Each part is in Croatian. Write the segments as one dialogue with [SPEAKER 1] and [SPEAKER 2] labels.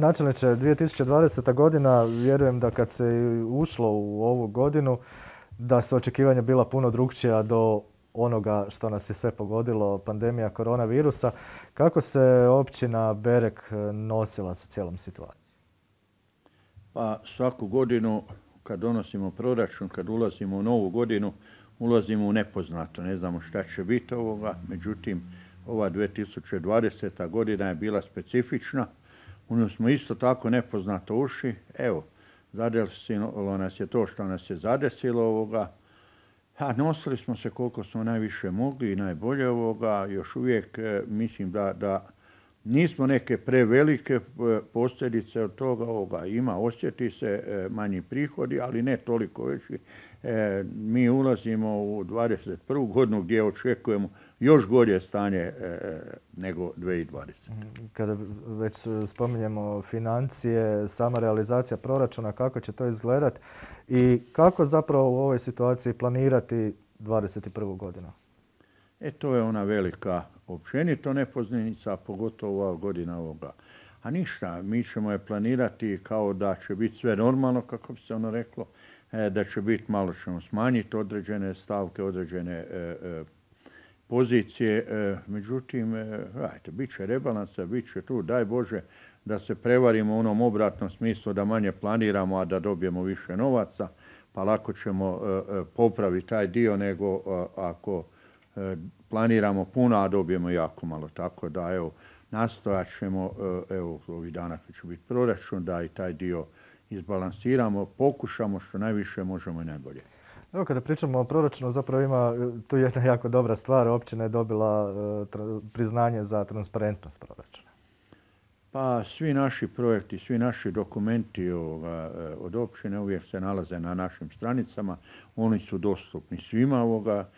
[SPEAKER 1] Načelniče, 2020. godina, vjerujem da kad se ušlo u ovu godinu, da su očekivanja bila puno drugčija do onoga što nas je sve pogodilo, pandemija koronavirusa. Kako se općina Berek nosila sa cijelom situacijom?
[SPEAKER 2] Pa svaku godinu kad donosimo proračun, kad ulazimo u novu godinu, ulazimo u nepoznato. Ne znamo šta će biti ovoga. Međutim, ova 2020. godina je bila specifična. U smo isto tako nepoznato uši. Evo, zadesilo nas je to što nas je zadesilo ovoga. A nosili smo se koliko smo najviše mogli i najbolje ovoga. Još uvijek e, mislim da, da nismo neke prevelike e, posljedice od toga ovoga. Ima, osjeti se e, manji prihodi, ali ne toliko veći. E, mi ulazimo u 21. godinu gdje očekujemo još gorje stanje nego 2020. Mhm.
[SPEAKER 1] Kada već spominjemo financije, sama realizacija proračuna, kako će to izgledati i kako zapravo u ovoj situaciji planirati 21. godinu?
[SPEAKER 2] E, to je ona velika općenito nepoznanica, pogotovo ova godina ovoga. A ništa, mi ćemo je planirati kao da će biti sve normalno, kako bi se ono reklo, e, da će biti malo ćemo smanjiti određene stavke, određene e, e, pozicije. Međutim, ajte, bit će rebalansa, bit će tu, daj Bože, da se prevarimo u onom obratnom smislu da manje planiramo, a da dobijemo više novaca, pa lako ćemo popraviti taj dio nego ako planiramo puno, a dobijemo jako malo. Tako da evo, nastojat ćemo, e, evo ovih dana kad će biti proračun, da i taj dio izbalansiramo, pokušamo što najviše možemo i najbolje.
[SPEAKER 1] Evo kada pričamo o proračunu, zapravo ima e, tu jedna jako dobra stvar. Općina je dobila e, priznanje za transparentnost proračuna.
[SPEAKER 2] Pa svi naši projekti, svi naši dokumenti od općine uvijek se nalaze na našim stranicama. Oni su dostupni svima ovoga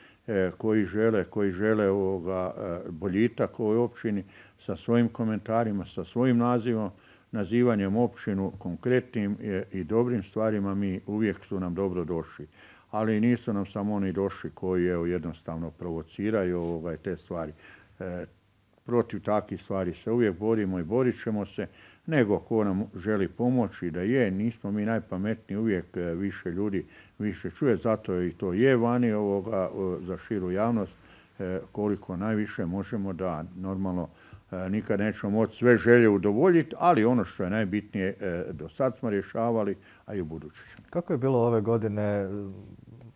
[SPEAKER 2] koji žele, koji žele ovoga e, boljitak ovoj općini sa svojim komentarima, sa svojim nazivom, nazivanjem općinu konkretnim i dobrim stvarima mi uvijek su nam dobro došli. Ali nisu nam samo oni došli koji evo, jednostavno provociraju ovoga, te stvari. E, protiv takvih stvari se uvijek borimo i borit ćemo se nego ko nam želi pomoći da je, nismo mi najpametniji, uvijek e, više ljudi više čuje, zato i to je vani ovoga za širu javnost, e, koliko najviše možemo da normalno e, nikad nećemo moći sve želje udovoljiti, ali ono što je najbitnije do sad smo rješavali, a i u budući
[SPEAKER 1] Kako je bilo ove godine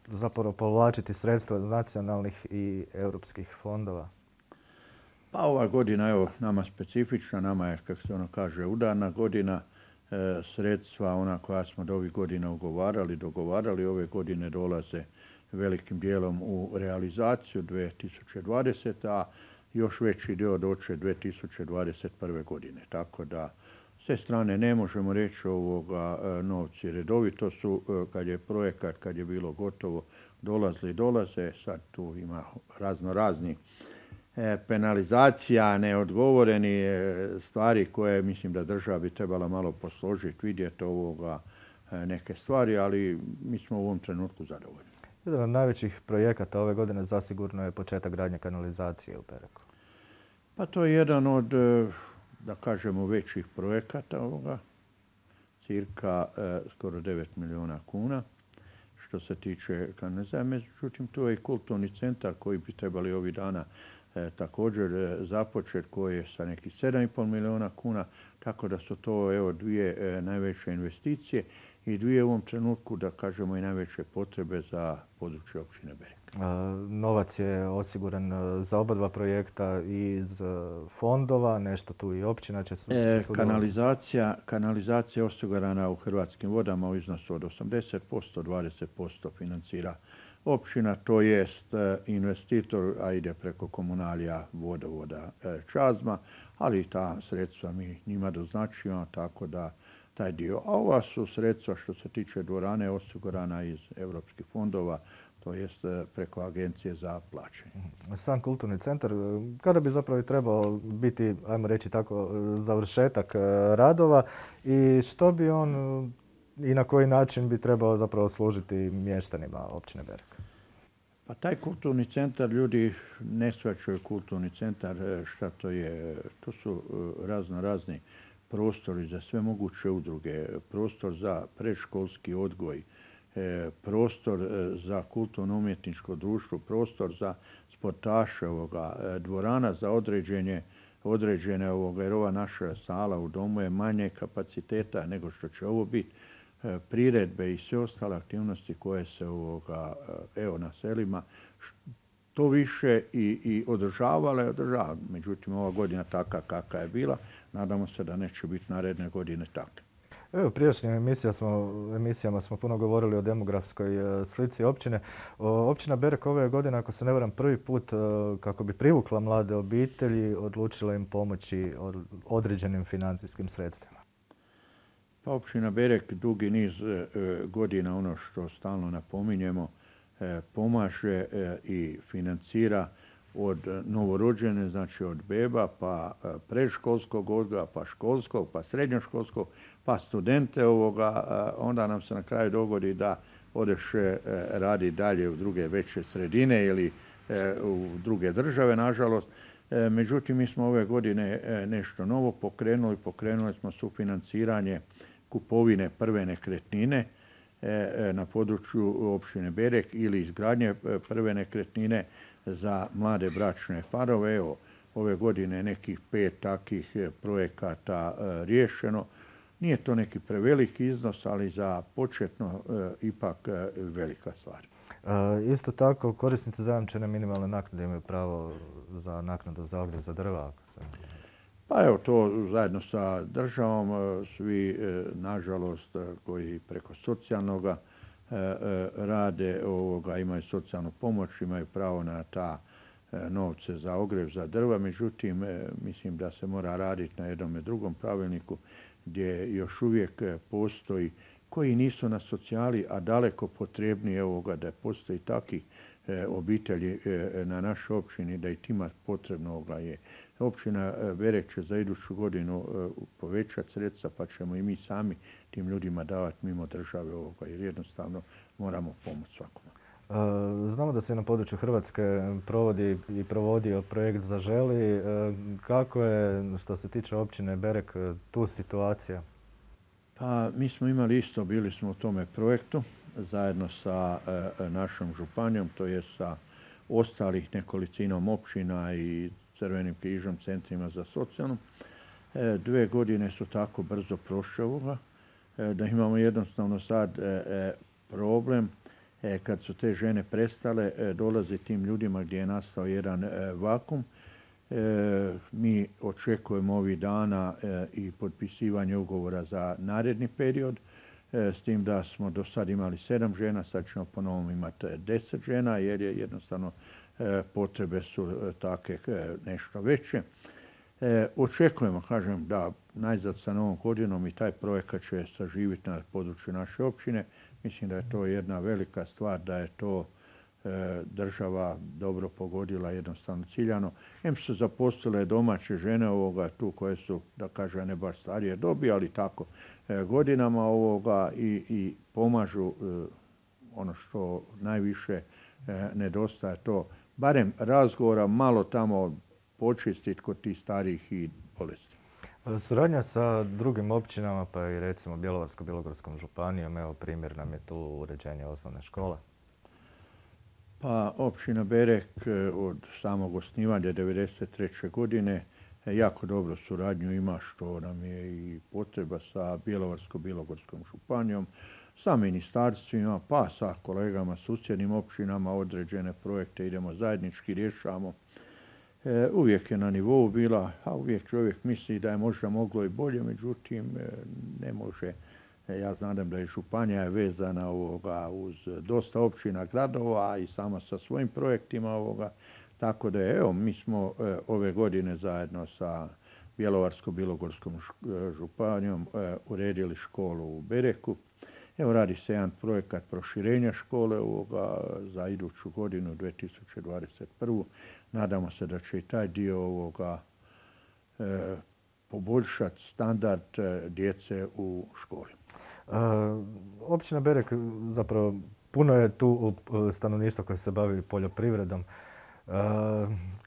[SPEAKER 1] zapravo povlačiti sredstva nacionalnih i europskih fondova?
[SPEAKER 2] Pa ova godina, evo, nama specifična, nama je, kako se ono kaže, udarna godina, e, sredstva, ona koja smo do ovih godina ugovarali, dogovarali, ove godine dolaze velikim dijelom u realizaciju 2020. a još veći dio doće 2021. godine. Tako da s te strane ne možemo reći ovoga e, novci redovito su, e, kad je projekat, kad je bilo gotovo, dolazili, dolaze, sad tu ima razno razni penalizacija, neodgovoreni e, stvari koje mislim da država bi trebala malo posložiti, vidjeti ovoga e, neke stvari, ali mi smo u ovom trenutku zadovoljni.
[SPEAKER 1] Jedan od najvećih projekata ove godine zasigurno je početak gradnje kanalizacije u Pereku.
[SPEAKER 2] Pa to je jedan od, da kažemo, većih projekata ovoga, cirka skoro 9 milijuna kuna što se tiče kanalizacije. Međutim, to je i kulturni centar koji bi trebali ovih dana E, također e, započet koji je sa nekih 7,5 milijuna kuna, tako da su to evo dvije e, najveće investicije i dvije u ovom trenutku, da kažemo, i najveće potrebe za područje općine Berek.
[SPEAKER 1] Novac je osiguran za oba dva projekta iz fondova, nešto tu i općina će se...
[SPEAKER 2] E, kanalizacija, kanalizacija je osigurana u Hrvatskim vodama u iznosu od 80%, 20% financira općina, to jest e, investitor, a ide preko komunalija vodovoda e, Čazma, ali i ta sredstva mi njima doznačujemo, tako da taj dio. A ova su sredstva što se tiče dvorane osigurana iz europskih fondova, to jest e, preko agencije za plaćanje.
[SPEAKER 1] Mhm. Sam kulturni centar, kada bi zapravo trebao biti, ajmo reći tako, završetak radova i što bi on i na koji način bi trebao zapravo služiti mještanima općine Berek?
[SPEAKER 2] Pa taj kulturni centar, ljudi ne shvaćaju kulturni centar, e, šta to je. To su e, razno razni prostori za sve moguće udruge, prostor za predškolski odgoj, e, prostor za kulturno-umjetničko društvo, prostor za sportaše ovoga, dvorana za određenje određene ovoga, jer ova naša sala u domu je manje kapaciteta nego što će ovo biti priredbe i sve ostale aktivnosti koje se ovoga, evo na selima to više i, i održavala i održava. Međutim, ova godina taka kakva je bila, nadamo se da neće biti naredne godine takve.
[SPEAKER 1] U prijašnjim emisijama smo, emisijama smo puno govorili o demografskoj e, slici općine. Općina Berek ove godine, ako se ne varam, prvi put e, kako bi privukla mlade obitelji, odlučila im pomoći određenim financijskim sredstvima.
[SPEAKER 2] Pa općina Berek dugi niz e, godina, ono što stalno napominjemo, pomaže i financira od novorođene, znači od beba, pa e, predškolskog odgoja, pa školskog, pa srednjoškolskog, pa studente ovoga, onda nam se na kraju dogodi da odeš radi dalje u druge veće sredine ili u druge države, nažalost. Međutim, mi smo ove godine nešto novo pokrenuli. Pokrenuli smo sufinanciranje kupovine prve nekretnine E, e, na području općine Berek ili izgradnje e, prve nekretnine za mlade bračne parove. Evo, ove godine nekih pet takih projekata riješeno. Nije to neki preveliki iznos, ali za početno ipak velika stvar.
[SPEAKER 1] Isto tako, korisnici zajamčene minimalne naknade imaju pravo za naknadu za ogrjev za drva.
[SPEAKER 2] Pa evo to zajedno sa državom, e, svi e, nažalost e, koji preko socijalnoga rade ovoga, imaju socijalnu pomoć, imaju pravo na ta novce za ogrev za drva. Međutim, mislim da se mora raditi na jednom drugom pravilniku gdje još uvijek postoji koji nisu na socijali, a daleko potrebnije ovoga da postoji takih obitelji na našoj općini da i tima potrebno je općina Berek će za iduću godinu e, povećati sredstva pa ćemo i mi sami tim ljudima davati mimo države ovoga jer jednostavno moramo pomoći svakome.
[SPEAKER 1] E, znamo da se na području Hrvatske provodi i provodio projekt Zaželi. E, kako je što se tiče općine Berek tu situacija?
[SPEAKER 2] Pa mi smo imali isto, bili smo u tome projektu zajedno sa našom županijom, to je sa ostalih nekolicinom općina i Crvenim križom, centrima za socijalnu. E, dve godine su tako brzo prošle e, da imamo jednostavno sad e, problem kad su te žene prestale dolazi tim ljudima gdje je nastao jedan vakum. Mi očekujemo ovih dana i potpisivanje ugovora za naredni period, s tim da smo do sad imali sedam žena, sad ćemo ponovno imati deset žena jer je jednostavno E, potrebe su e, take e, nešto veće. Očekujemo, kažem, da najzad sa novom godinom i taj projekat će saživiti na području naše općine. Mislim da je to jedna velika stvar, da je to država dobro pogodila jednostavno ciljano. Em su zaposlile domaće žene ovoga tu koje su, da kaže, ne baš starije dobi, ali tako godinama ovoga i, i pomažu ono što najviše nedostaje to barem razgovora malo tamo počistiti kod tih starih i bolesti.
[SPEAKER 1] Suradnja sa drugim općinama, pa i recimo Bjelovarsko-Bilogorskom županijom, evo primjer nam je tu uređenje osnovne škole.
[SPEAKER 2] Pa općina Berek e, od samog osnivanja 1993. godine e, jako dobro suradnju ima što nam je i potreba sa Bjelovarsko-Bilogorskom županijom sa ministarstvima, pa sa kolegama, susjednim općinama određene projekte idemo zajednički, rješavamo. E, uvijek je na nivou bila, a uvijek čovjek misli da je možda moglo i bolje, međutim ne može. E, ja znam da je Županija vezana ovoga uz dosta općina, gradova i sama sa svojim projektima ovoga. Tako da evo, mi smo ove godine zajedno sa Bjelovarsko-Bilogorskom županijom uredili školu u Bereku. Evo radi se jedan projekat proširenja škole ovoga za iduću godinu 2021. Nadamo se da će i taj dio ovoga e, poboljšati standard e, djece u školi.
[SPEAKER 1] E, općina Berek zapravo puno je tu stanovništva koje se bavi poljoprivredom.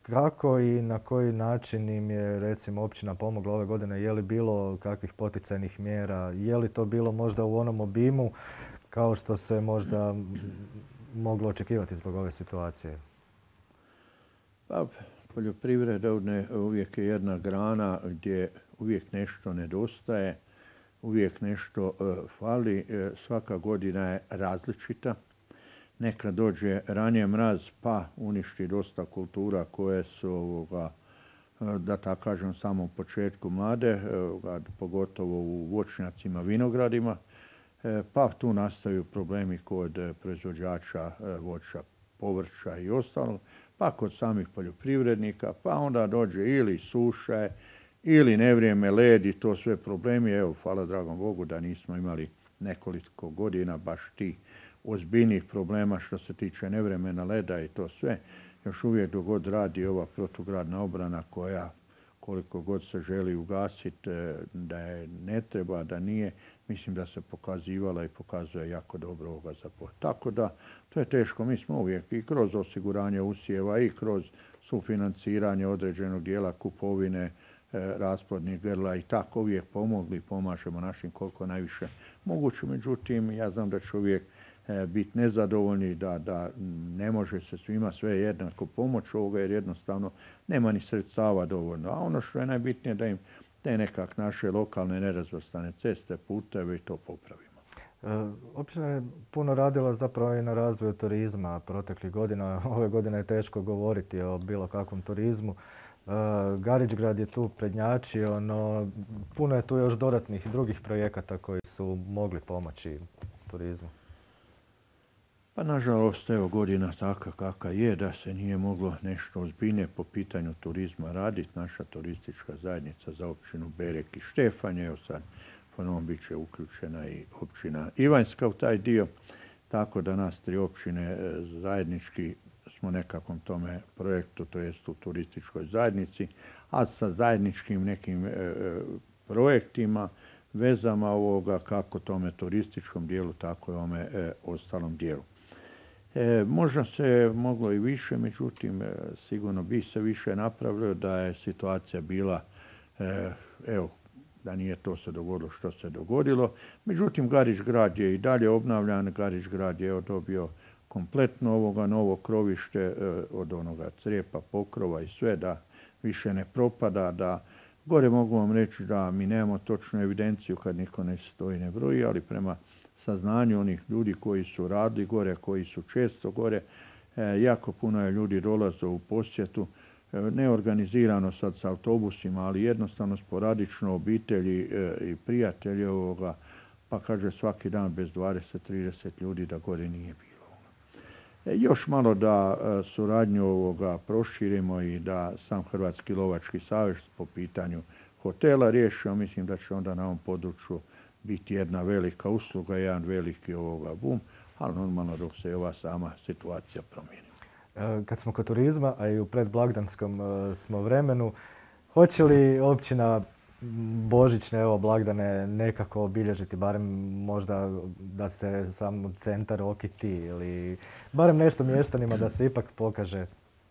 [SPEAKER 1] kako i na koji način im je recimo općina pomogla ove godine? Je li bilo kakvih poticajnih mjera? Je li to bilo možda u onom obimu kao što se možda moglo očekivati zbog ove situacije?
[SPEAKER 2] Pa, poljoprivreda uvijek je jedna grana gdje uvijek nešto nedostaje, uvijek nešto e, fali. E, svaka godina je različita. Nekad dođe ranije mraz pa uništi dosta kultura koje su ovoga, e, da tako kažem samom početku mlade, pogotovo u voćnjacima, vinogradima, pa tu nastaju problemi kod proizvođača voća, povrća i ostalo, pa kod samih poljoprivrednika, pa onda dođe ili suše, ili nevrijeme, led i to sve problemi. Evo, hvala dragom Bogu da nismo imali nekoliko godina baš ti ozbiljnih problema što se tiče nevremena, leda i to sve. Još uvijek dogod radi ova protugradna obrana koja koliko god se želi ugasiti, e, da je ne treba, da nije, mislim da se pokazivala i pokazuje jako dobro ovoga za Tako da, to je teško. Mi smo uvijek i kroz osiguranje usjeva i kroz sufinanciranje određenog dijela kupovine, E, rasplodnih grla i tako uvijek pomogli, pomažemo našim koliko najviše moguće. Međutim, ja znam da će uvijek biti nezadovoljni, da, da ne može se svima sve jednako pomoći ovoga jer jednostavno nema ni sredstava dovoljno. A ono što je najbitnije da im te nekak naše lokalne nerazvrstane ceste, puteve i to popravimo.
[SPEAKER 1] E, općina je puno radila zapravo i na razvoju turizma proteklih godina. Ove godine je teško govoriti o bilo kakvom turizmu. Garićgrad je tu prednjačio, no puno je tu još dodatnih drugih projekata koji su mogli pomoći turizmu.
[SPEAKER 2] Pa nažalost, evo godina taka kakva je da se nije moglo nešto ozbiljnije po pitanju turizma raditi. Naša turistička zajednica za općinu Berek i Štefanje, evo sad ponovno bit će uključena i općina Ivanjska u taj dio. Tako da nas tri općine e, zajednički smo nekakvom tome projektu, to jest u turističkoj zajednici, a sa zajedničkim nekim e, e, projektima, vezama ovoga kako tome turističkom dijelu, tako i ome e, ostalom dijelu. Možda se moglo i više, međutim, sigurno bi se više napravilo da je situacija bila, evo, da nije to se dogodilo što se dogodilo. Međutim, Garić grad je i dalje obnavljan, Garić grad je dobio kompletno ovoga novo krovište e, od onoga crijepa, pokrova i sve da više ne propada, da gore mogu vam reći da mi nemamo točnu evidenciju kad niko ne stoji ne broji, ali prema saznanju onih ljudi koji su radili gore, koji su često gore, e, jako puno je ljudi dolaze u posjetu, e, neorganizirano sad sa autobusima, ali jednostavno sporadično obitelji i prijatelji ovoga, pa kaže svaki dan bez 20-30 ljudi da gore nije bilo. E, još malo da e, suradnju ovoga proširimo i da sam Hrvatski lovački savez po pitanju hotela riješimo. Mislim da će onda na ovom području biti jedna velika usluga, jedan veliki ovoga bum, ali normalno dok se ova sama situacija promijeni.
[SPEAKER 1] E, kad smo kod turizma, a i u predblagdanskom smo vremenu, hoće li općina božićne evo, blagdane nekako obilježiti, barem možda da se sam centar okiti ili barem nešto mještanima da se ipak pokaže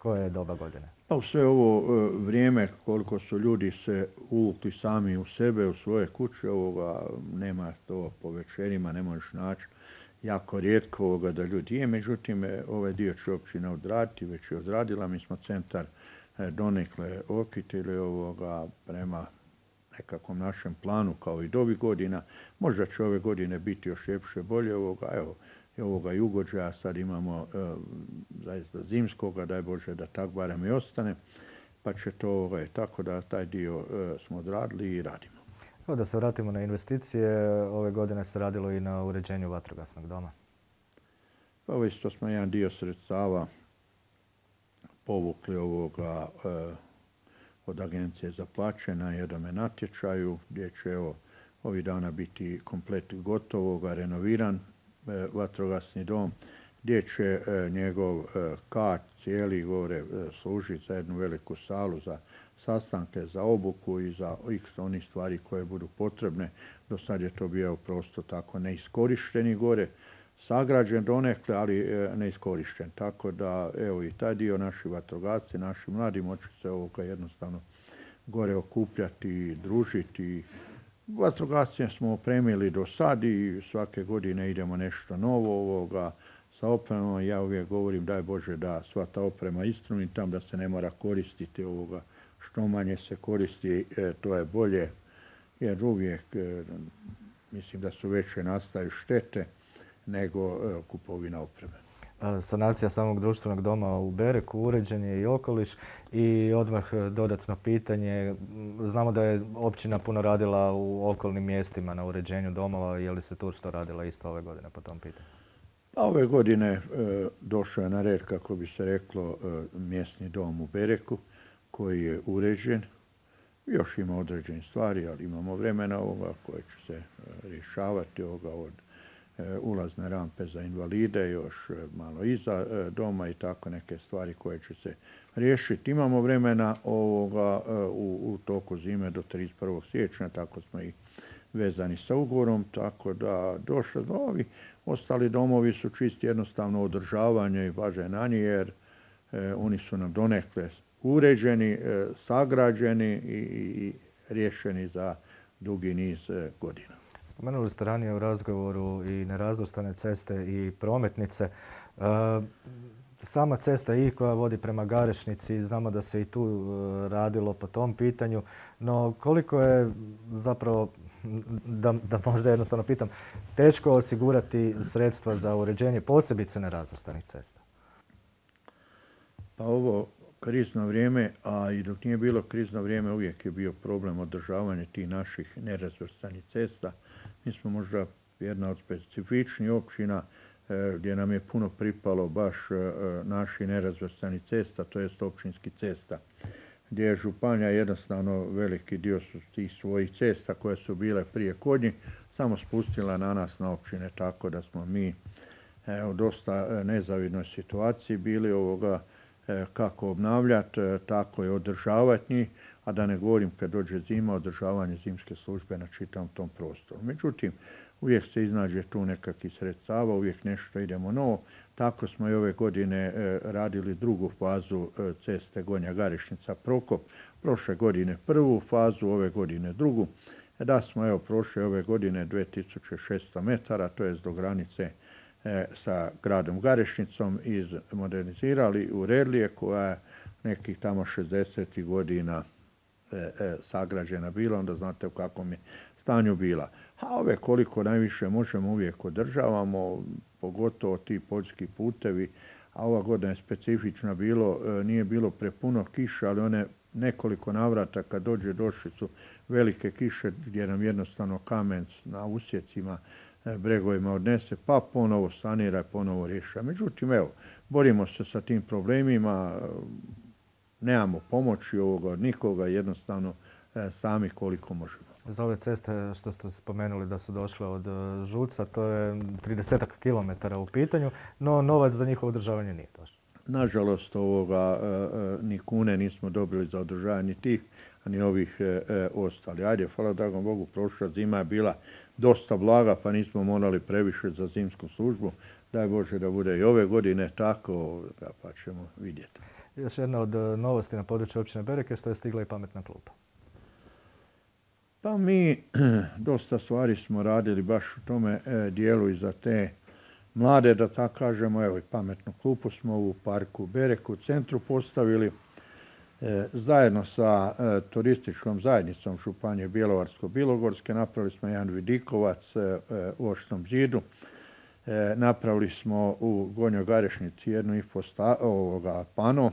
[SPEAKER 1] koje je doba godine?
[SPEAKER 2] Pa u sve ovo e, vrijeme koliko su ljudi se uvukli sami u sebe, u svoje kuće, ovoga, nema to po večerima, ne možeš naći jako rijetko ovoga da ljudi je. Međutim, e, ovaj dio će općina odraditi, već je odradila. Mi smo centar e, donekle okitili ovoga prema nekakvom našem planu kao i dovi godina. Možda će ove godine biti još ljepše bolje ovoga, evo, i ovoga jugođaja sad imamo e, zaista zimskoga, daj Bože da tak barem i ostane, pa će to ovaj, tako da taj dio e, smo odradili i radimo.
[SPEAKER 1] Evo da se vratimo na investicije, ove godine se radilo i na uređenju vatrogasnog doma.
[SPEAKER 2] Pa isto smo jedan dio sredstava povukli ovoga e, od agencije za plaće na jednome natječaju gdje će evo, ovih dana biti komplet gotovo, renoviran vatrogasni dom gdje će e, njegov e, kat cijeli gore služiti za jednu veliku salu za sastanke, za obuku i za x onih stvari koje budu potrebne. Do sad je to bio prostor tako neiskorišteni gore. sagrađen donekle, ali e, neiskorišten. Tako da, evo i taj dio naši vatrogasci, naši mladi moći se ovoga jednostavno gore okupljati, družiti. Vatrogasce smo opremili do sad i svake godine idemo nešto novo ovoga sa opremom. Ja uvijek govorim daj Bože da sva ta oprema istruni tam da se ne mora koristiti ovoga. Što manje se koristi, e, to je bolje. Jer uvijek e, mislim da su veće nastaju štete nego kupovina opreme
[SPEAKER 1] sanacija samog društvenog doma u Bereku, uređen je i okoliš i odmah dodatno pitanje. Znamo da je općina puno radila u okolnim mjestima na uređenju domova. Je li se tu što radila isto ove godine po tom pitanju?
[SPEAKER 2] Pa ove godine e, došao je na red, kako bi se reklo, e, mjesni dom u Bereku koji je uređen. Još ima određene stvari, ali imamo vremena ovoga koje će se e, rješavati ovoga od E, ulazne rampe za invalide, još e, malo iza e, doma i tako neke stvari koje će se riješiti. Imamo vremena ovoga u, toku zime do 31. siječnja, tako smo i vezani sa ugovorom, tako da došli ovi ostali domovi su čisti jednostavno održavanje i važe na njih jer oni su nam donekle uređeni, sagrađeni i, i riješeni za dugi niz godina.
[SPEAKER 1] Spomenuli ste ranije u razgovoru i nerazvrstane ceste i prometnice. E, sama cesta I koja vodi prema Garešnici, znamo da se i tu e, radilo po tom pitanju, no koliko je zapravo, da, da možda jednostavno pitam, teško osigurati sredstva za uređenje posebice nerazvrstanih cesta?
[SPEAKER 2] Pa ovo krizno vrijeme, a i dok nije bilo krizno vrijeme uvijek je bio problem održavanja tih naših nerazvrstanih cesta. Mi smo možda jedna od specifičnih općina e, gdje nam je puno pripalo baš e, naši nerazvrstani cesta, to jest općinski cesta gdje je županija jednostavno veliki dio su tih svojih cesta koje su bile prije kod samo spustila na nas na općine, tako da smo mi u dosta e, nezavidnoj situaciji bili ovoga kako obnavljati, tako i održavati njih a da ne govorim kad dođe zima, održavanje zimske službe na čitavom tom prostoru. Međutim, uvijek se iznađe tu nekakvih sredstava, uvijek nešto idemo novo. Tako smo i ove godine e, radili drugu fazu e, ceste Gonja Garišnica Prokop. Prošle godine prvu fazu, ove godine drugu. Da smo evo prošle ove godine 2600 metara, to je do granice e, sa gradom Garešnicom modernizirali u Redlije koja je nekih tamo 60. godina E, e, sagrađena bila, onda znate u kakvom je stanju bila. A ove koliko najviše možemo uvijek održavamo, pogotovo ti poljski putevi, a ova godina je specifična bilo, e, nije bilo prepuno kiša, ali one nekoliko navrata kad dođe došli su velike kiše gdje nam jednostavno kamen na usjecima bregovima odnese, pa ponovo sanira i ponovo rješava. Međutim, evo, borimo se sa tim problemima, nemamo pomoći ovoga od nikoga, jednostavno e, sami koliko možemo.
[SPEAKER 1] Za ove ceste što ste spomenuli da su došle od e, Žuca, to je 30 km u pitanju, no novac za njihovo održavanje nije došao.
[SPEAKER 2] Nažalost, ovoga, e, ni kune nismo dobili za održavanje tih, ni ovih ostali. Ajde, hvala dragom Bogu, prošla zima je bila dosta blaga, pa nismo morali previše za zimsku službu. Daj Bože da bude i ove godine tako, pa ćemo vidjeti
[SPEAKER 1] još jedna od e, novosti na području općine Bereke što je stigla i pametna klupa.
[SPEAKER 2] Pa mi dosta stvari smo radili baš u tome e, dijelu i za te mlade, da tako kažemo, evo i pametnu klupu smo u parku Bereku u centru postavili. E, zajedno sa turističkom zajednicom Županije Bjelovarsko-Bilogorske napravili smo jedan vidikovac u Oštom zidu. napravili smo u Gonjoj Garešnici jednu info ovoga pano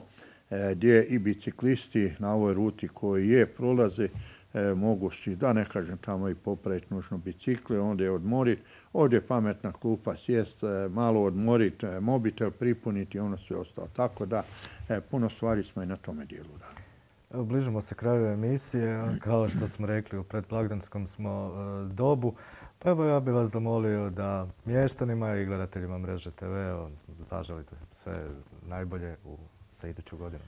[SPEAKER 2] E, gdje i biciklisti na ovoj ruti koji je prolaze e, mogu da ne kažem tamo i popraviti nužno bicikle, onda je odmoriti. Ovdje je pametna klupa sjest, e, malo odmoriti, mobitel pripuniti i ono sve ostalo. Tako da puno stvari smo i na tome dijelu
[SPEAKER 1] radili. bližimo se kraju emisije. Kao što smo rekli, u predblagdanskom smo dobu. Pa evo ja bih vas zamolio da mještanima i gledateljima Mreže TV zaželite sve najbolje za iduću godinu?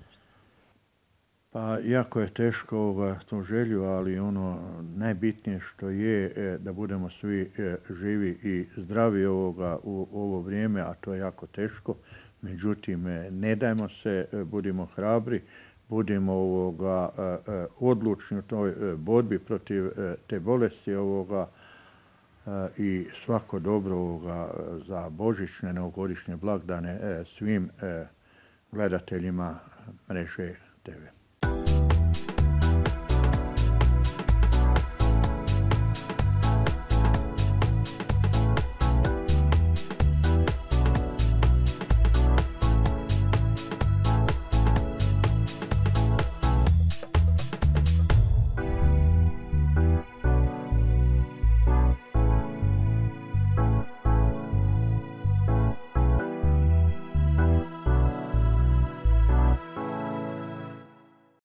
[SPEAKER 2] Pa jako je teško ovoga, tu želju, ali ono najbitnije što je e, da budemo svi e, živi i zdravi ovoga u ovo vrijeme, a to je jako teško. Međutim, e, ne dajmo se, budimo hrabri, budimo ovoga odlučni u toj borbi protiv te bolesti ovoga i svako dobro ovoga za božićne novogodišnje blagdane svim gledateljima mreže TV.